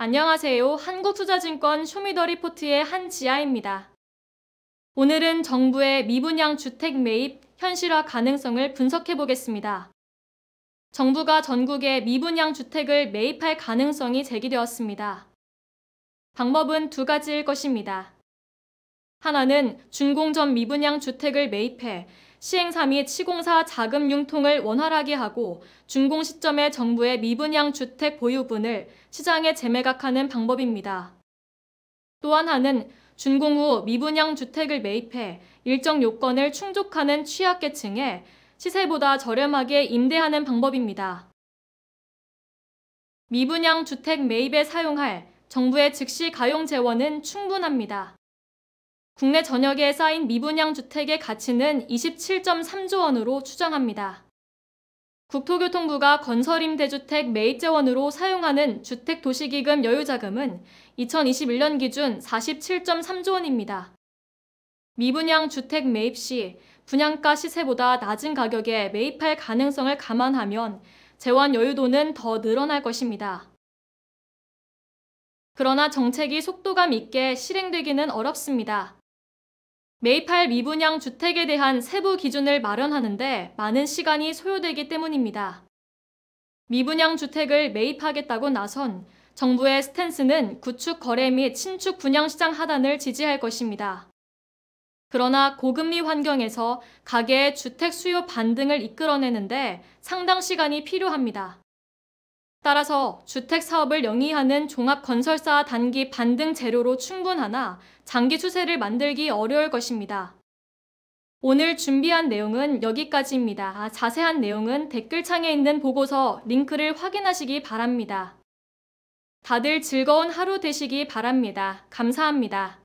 안녕하세요. 한국투자증권 쇼미더리포트의 한지아입니다. 오늘은 정부의 미분양 주택 매입 현실화 가능성을 분석해 보겠습니다. 정부가 전국에 미분양 주택을 매입할 가능성이 제기되었습니다. 방법은 두 가지일 것입니다. 하나는 준공전 미분양 주택을 매입해 시행사 및 시공사 자금 융통을 원활하게 하고 준공 시점에 정부의 미분양 주택 보유분을 시장에 재매각하는 방법입니다. 또 하나는 준공 후 미분양 주택을 매입해 일정 요건을 충족하는 취약계층에 시세보다 저렴하게 임대하는 방법입니다. 미분양 주택 매입에 사용할 정부의 즉시 가용 재원은 충분합니다. 국내 전역에 쌓인 미분양 주택의 가치는 27.3조 원으로 추정합니다. 국토교통부가 건설임 대주택 매입재원으로 사용하는 주택도시기금 여유자금은 2021년 기준 47.3조 원입니다. 미분양 주택 매입 시 분양가 시세보다 낮은 가격에 매입할 가능성을 감안하면 재원 여유도는 더 늘어날 것입니다. 그러나 정책이 속도감 있게 실행되기는 어렵습니다. 매입할 미분양 주택에 대한 세부 기준을 마련하는데 많은 시간이 소요되기 때문입니다. 미분양 주택을 매입하겠다고 나선 정부의 스탠스는 구축 거래 및 신축 분양 시장 하단을 지지할 것입니다. 그러나 고금리 환경에서 가계의 주택 수요 반등을 이끌어내는데 상당 시간이 필요합니다. 따라서 주택 사업을 영위하는 종합건설사 단기 반등 재료로 충분하나 장기 추세를 만들기 어려울 것입니다. 오늘 준비한 내용은 여기까지입니다. 아, 자세한 내용은 댓글창에 있는 보고서 링크를 확인하시기 바랍니다. 다들 즐거운 하루 되시기 바랍니다. 감사합니다.